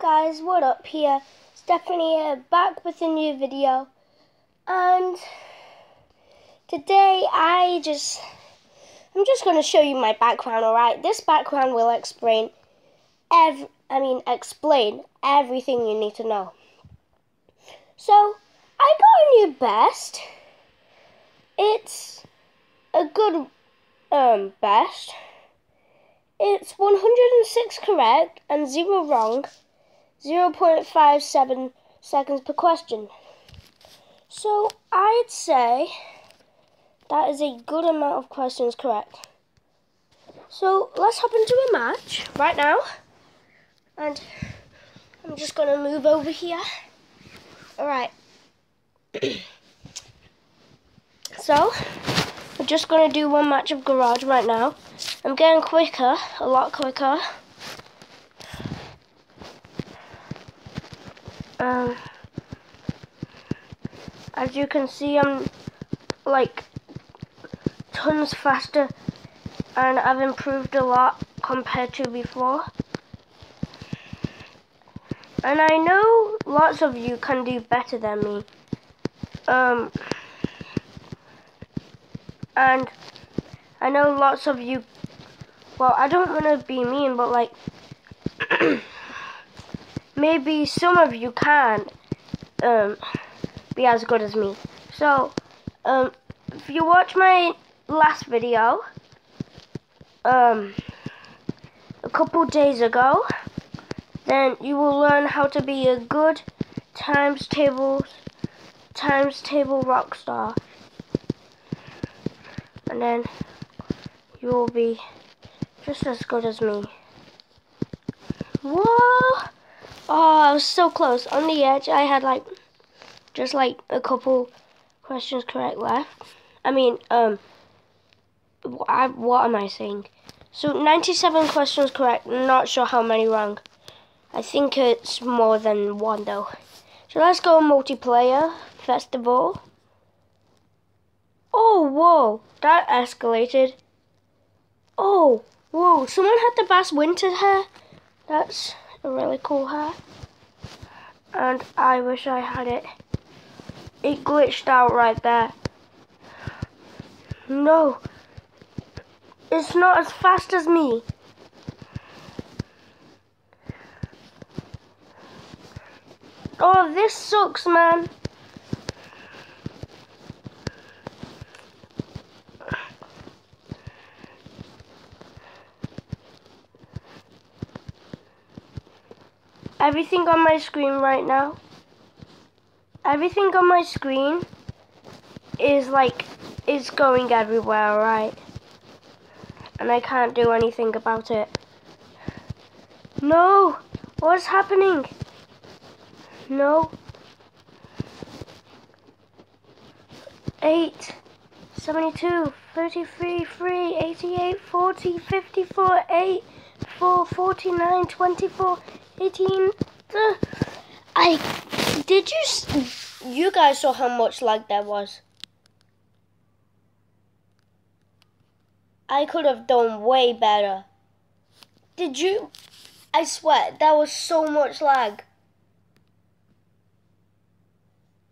guys, what up here? Stefan here, back with a new video. And today I just, I'm just going to show you my background, alright? This background will explain, every, I mean, explain everything you need to know. So, I got a new best. It's a good um, best. It's 106 correct and 0 wrong, 0.57 seconds per question. So I'd say that is a good amount of questions correct. So let's hop into a match right now. And I'm just going to move over here. Alright. so, we're just going to do one match of Garage right now. I'm getting quicker, a lot quicker. Um, as you can see, I'm like tons faster and I've improved a lot compared to before. And I know lots of you can do better than me. Um, and I know lots of you, well, I don't want to be mean, but like, maybe some of you can um, be as good as me. So, um, if you watch my last video, um, a couple days ago, then you will learn how to be a good times tables times table rock star and then you will be just as good as me. Whoa! Oh, I was so close. On the edge, I had like, just like a couple questions correct left. I mean, um, I, what am I saying? So 97 questions correct, not sure how many wrong. I think it's more than one though. So let's go multiplayer festival. Oh, whoa, that escalated. Oh, whoa, someone had the best winter hair. That's a really cool hair. And I wish I had it. It glitched out right there. No, it's not as fast as me. Oh, this sucks, man. Everything on my screen right now, everything on my screen is like, is going everywhere, right? And I can't do anything about it. No! What's happening? No. 8, 72, 33, 3, 88, 40, 54, 8, 4, 49, 24, 18. Uh, I did you you guys saw how much lag there was. I could have done way better. Did you? I swear, there was so much lag.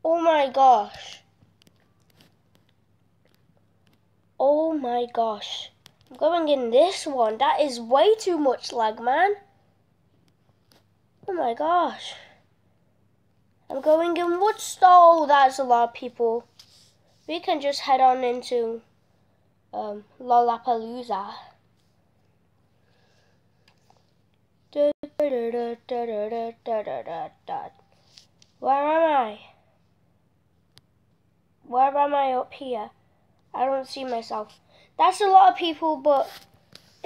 Oh my gosh. Oh my gosh. I'm going in this one. That is way too much lag, man. Oh my gosh. I'm going in Woodstock. That's a lot of people. We can just head on into um, Lollapalooza. Where am I? Where am I up here? I don't see myself. That's a lot of people, but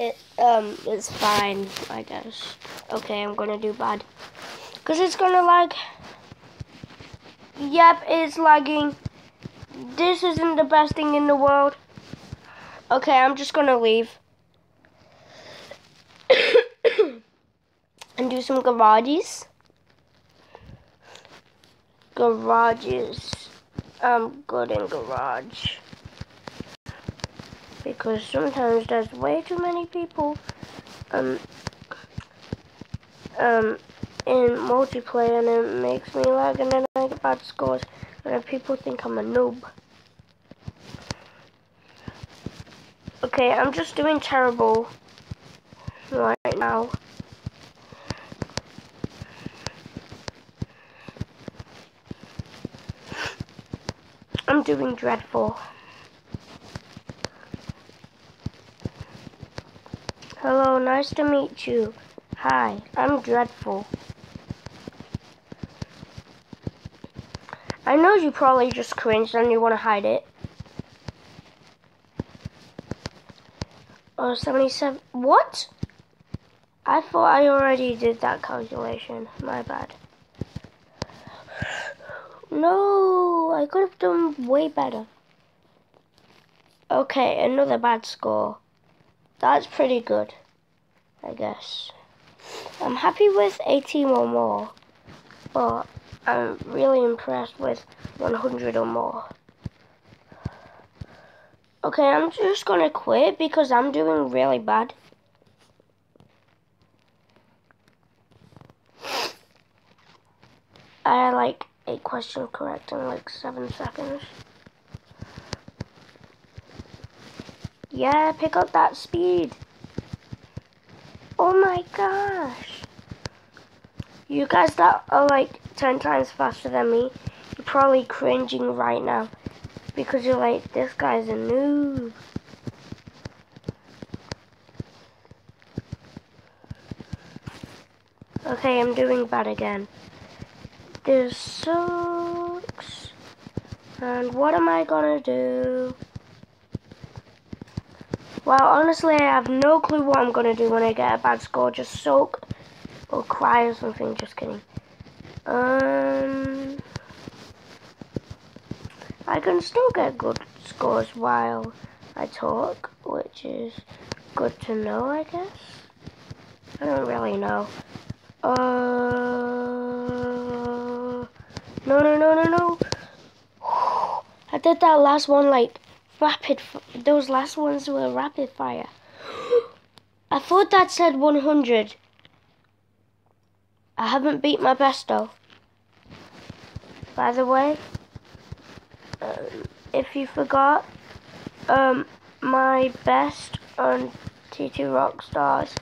it um it's fine, I guess. Okay, I'm gonna do bad. Cause it's gonna lag. Yep, it's lagging. This isn't the best thing in the world. Okay, I'm just gonna leave. and do some garages. Garages. I'm good in garage because sometimes there's way too many people um um in multiplayer and it makes me lag and then I get bad scores and people think I'm a noob. Okay, I'm just doing terrible right now. I'm doing dreadful. Hello, nice to meet you. Hi, I'm dreadful. I know you probably just cringed and you want to hide it. Oh, 77. What? I thought I already did that calculation. My bad. No, I could have done way better. Okay, another bad score. That's pretty good, I guess. I'm happy with 18 or more, but I'm really impressed with 100 or more. Okay, I'm just gonna quit because I'm doing really bad. I had like a question correct in like seven seconds. Yeah, pick up that speed. Oh my gosh. You guys that are like 10 times faster than me, you're probably cringing right now. Because you're like, this guy's a noob. Okay, I'm doing bad again. This sucks. And what am I gonna do? Well, honestly, I have no clue what I'm going to do when I get a bad score. Just soak or cry or something. Just kidding. Um, I can still get good scores while I talk, which is good to know, I guess. I don't really know. Uh, no, no, no, no, no. I did that last one like rapid, those last ones were rapid fire. I thought that said 100. I haven't beat my best though. By the way, um, if you forgot, um, my best on TT Rockstars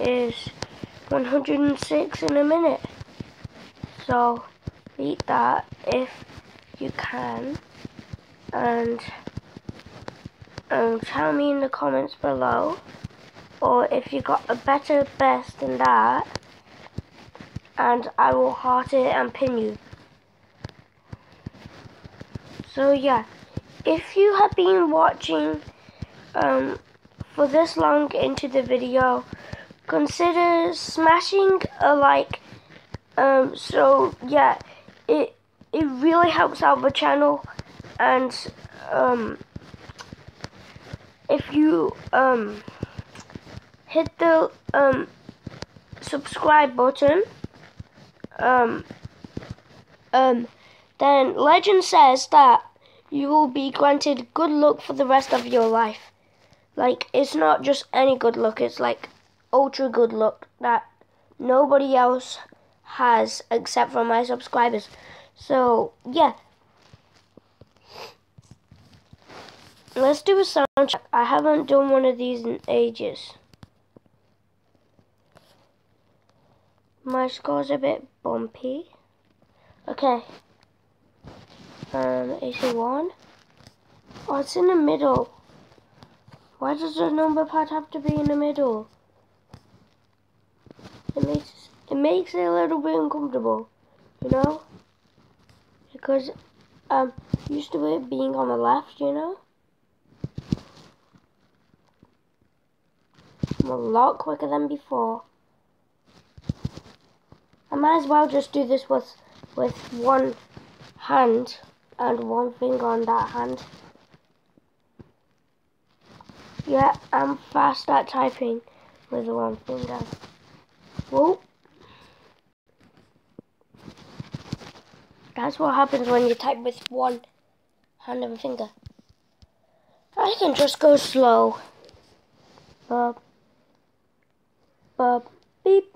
is 106 in a minute. So beat that if you can. And um, tell me in the comments below or if you got a better best than that and I will heart it and pin you. So yeah, if you have been watching um, for this long into the video, consider smashing a like. Um, so yeah, it it really helps out the channel and um, you um, hit the um, subscribe button, um, um, then legend says that you will be granted good luck for the rest of your life. Like, it's not just any good luck, it's like ultra good luck that nobody else has except for my subscribers. So, yeah. Let's do a sound check. I haven't done one of these in ages. My score's a bit bumpy. Okay. Um, AC1. Oh, it's in the middle. Why does the number pad have to be in the middle? It makes it makes it a little bit uncomfortable, you know? Because I'm used to it being on the left, you know? A lot quicker than before. I might as well just do this with with one hand and one finger on that hand. Yeah, I'm fast at typing with one finger. Whoa. That's what happens when you type with one hand and finger. I can just go slow. Uh, beep.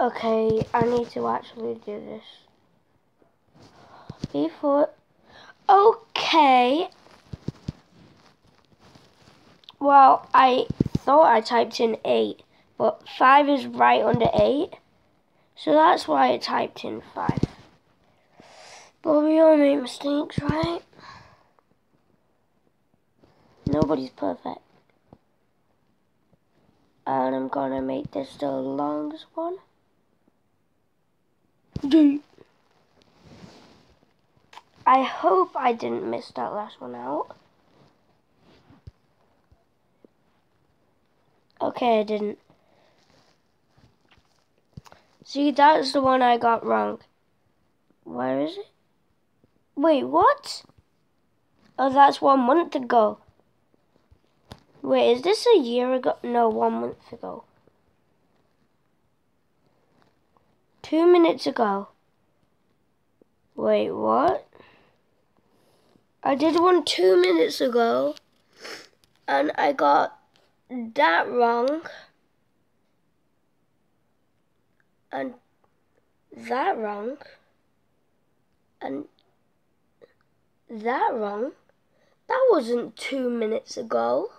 Okay, I need to actually do this. Before. Okay. Well, I thought I typed in 8, but 5 is right under 8. So that's why I typed in 5. But we all make mistakes, right? Nobody's perfect. And I'm gonna make this the longest one. I hope I didn't miss that last one out. Okay, I didn't. See, that's the one I got wrong. Where is it? Wait, what? Oh, that's one month ago. Wait, is this a year ago? No, one month ago. Two minutes ago. Wait, what? I did one two minutes ago. And I got that wrong. And that wrong. And that wrong. That wasn't two minutes ago.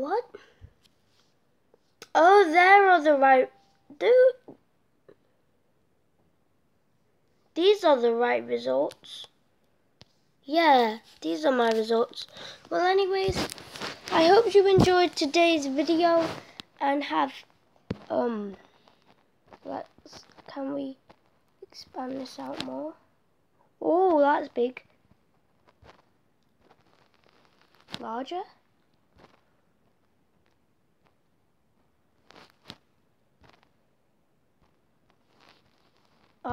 What? Oh, there are the right... Do... These are the right results. Yeah, these are my results. Well, anyways, I hope you enjoyed today's video and have, um, let's, can we expand this out more? Oh, that's big. Larger?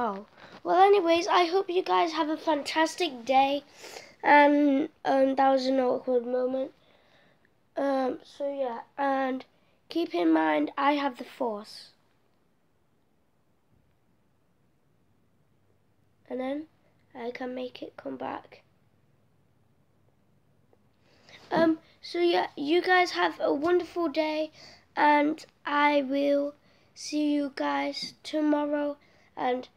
Oh, well, anyways, I hope you guys have a fantastic day. And um, that was an awkward moment. Um, so yeah, and keep in mind, I have the force. And then I can make it come back. Um, so yeah, you guys have a wonderful day, and I will see you guys tomorrow, and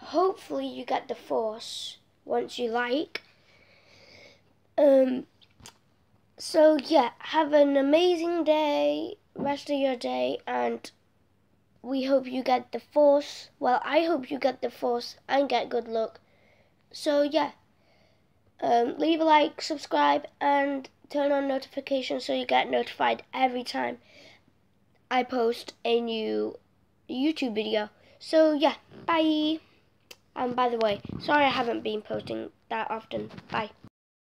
hopefully you get the force once you like. Um, so yeah, have an amazing day, rest of your day, and we hope you get the force. Well, I hope you get the force and get good luck. So yeah, um, leave a like, subscribe, and turn on notifications so you get notified every time I post a new YouTube video. So yeah, bye. And by the way, sorry I haven't been posting that often. Bye.